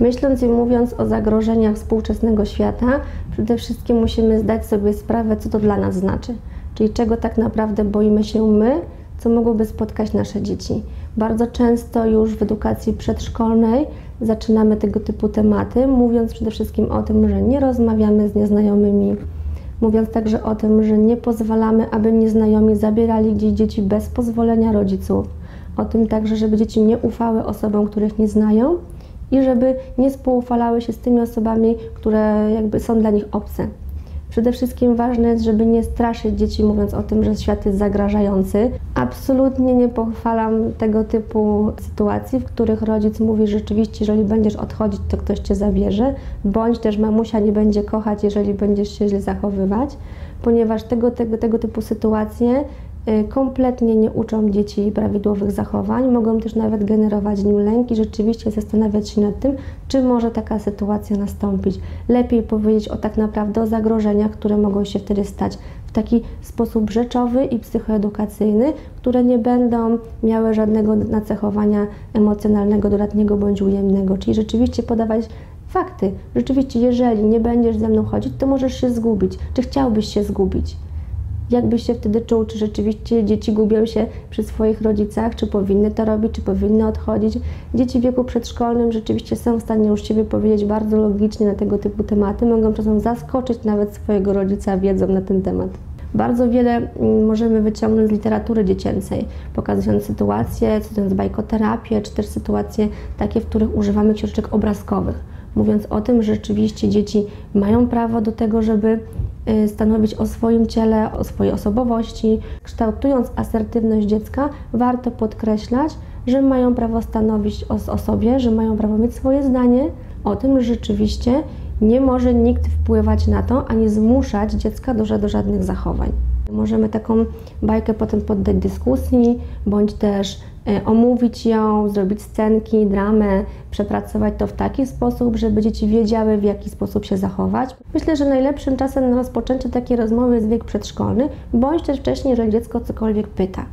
Myśląc i mówiąc o zagrożeniach współczesnego świata, przede wszystkim musimy zdać sobie sprawę, co to dla nas znaczy, czyli czego tak naprawdę boimy się my, co mogłoby spotkać nasze dzieci. Bardzo często już w edukacji przedszkolnej zaczynamy tego typu tematy, mówiąc przede wszystkim o tym, że nie rozmawiamy z nieznajomymi, mówiąc także o tym, że nie pozwalamy, aby nieznajomi zabierali gdzieś dzieci bez pozwolenia rodziców, o tym także, żeby dzieci nie ufały osobom, których nie znają i żeby nie spoufalały się z tymi osobami, które jakby są dla nich obce. Przede wszystkim ważne jest, żeby nie straszyć dzieci, mówiąc o tym, że świat jest zagrażający. Absolutnie nie pochwalam tego typu sytuacji, w których rodzic mówi rzeczywiście, jeżeli będziesz odchodzić, to ktoś cię zabierze, bądź też mamusia nie będzie kochać, jeżeli będziesz się źle zachowywać, ponieważ tego, tego, tego typu sytuacje kompletnie nie uczą dzieci prawidłowych zachowań, mogą też nawet generować nim lęk i rzeczywiście zastanawiać się nad tym, czy może taka sytuacja nastąpić. Lepiej powiedzieć o tak naprawdę o zagrożeniach, które mogą się wtedy stać w taki sposób rzeczowy i psychoedukacyjny, które nie będą miały żadnego nacechowania emocjonalnego, dodatniego bądź ujemnego, czyli rzeczywiście podawać fakty. Rzeczywiście, jeżeli nie będziesz ze mną chodzić, to możesz się zgubić. Czy chciałbyś się zgubić? Jak byś się wtedy czuł? Czy rzeczywiście dzieci gubią się przy swoich rodzicach? Czy powinny to robić? Czy powinny odchodzić? Dzieci w wieku przedszkolnym rzeczywiście są w stanie już siebie powiedzieć bardzo logicznie na tego typu tematy. Mogą czasem zaskoczyć nawet swojego rodzica wiedzą na ten temat. Bardzo wiele mm, możemy wyciągnąć z literatury dziecięcej, pokazując sytuacje, cytując bajkoterapię, czy też sytuacje takie, w których używamy książek obrazkowych mówiąc o tym, że rzeczywiście dzieci mają prawo do tego, żeby stanowić o swoim ciele, o swojej osobowości. Kształtując asertywność dziecka, warto podkreślać, że mają prawo stanowić o sobie, że mają prawo mieć swoje zdanie o tym, że rzeczywiście nie może nikt wpływać na to, ani zmuszać dziecka do, do żadnych zachowań. Możemy taką bajkę potem poddać dyskusji, bądź też e, omówić ją, zrobić scenki, dramę, przepracować to w taki sposób, żeby dzieci wiedziały, w jaki sposób się zachować. Myślę, że najlepszym czasem na rozpoczęcie takiej rozmowy jest wiek przedszkolny, bądź też wcześniej, jeżeli dziecko cokolwiek pyta.